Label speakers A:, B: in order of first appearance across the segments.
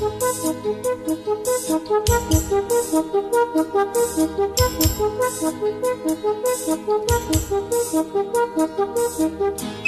A: Thank you.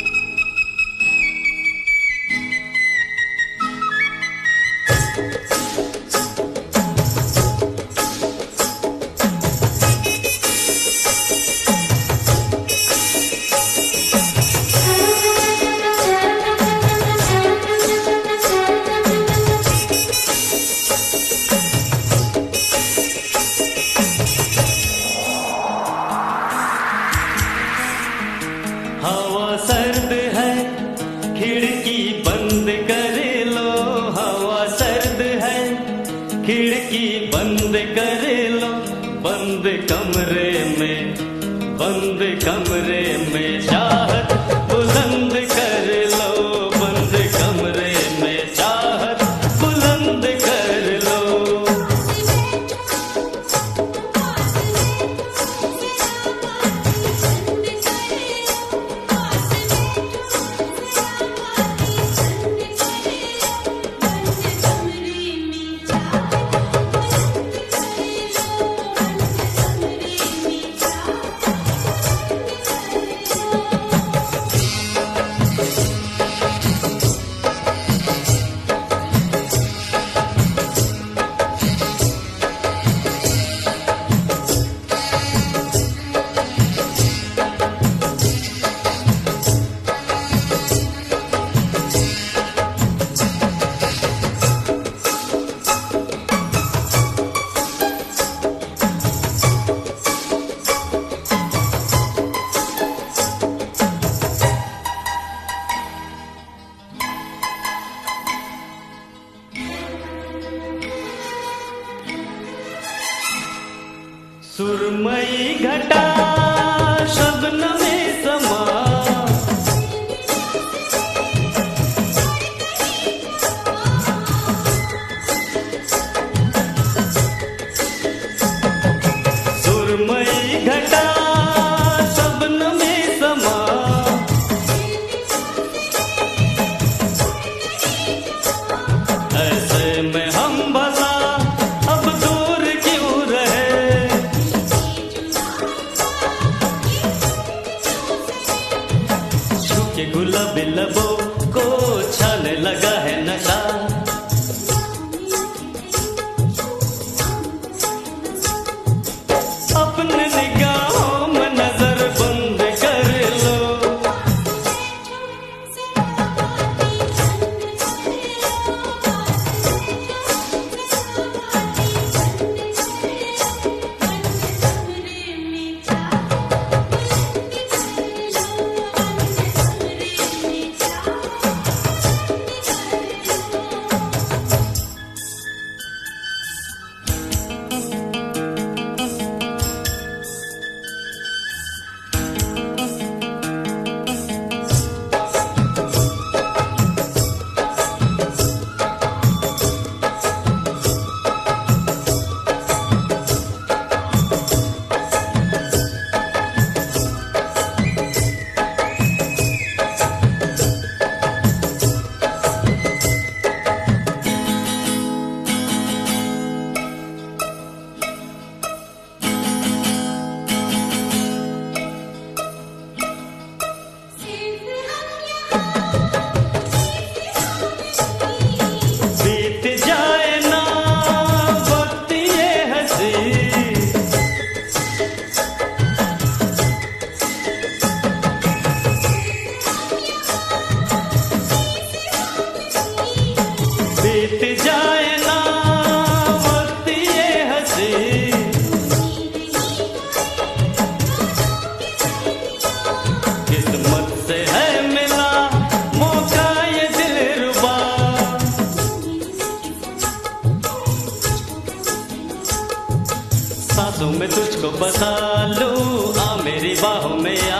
A: में बंद कमरे में। सुरमई घटा। को छाने लगा है। बीत जाए किस्मत से है मिला मौका ये रुबा में तुझको बसा लूँ, आ मेरी बाहों में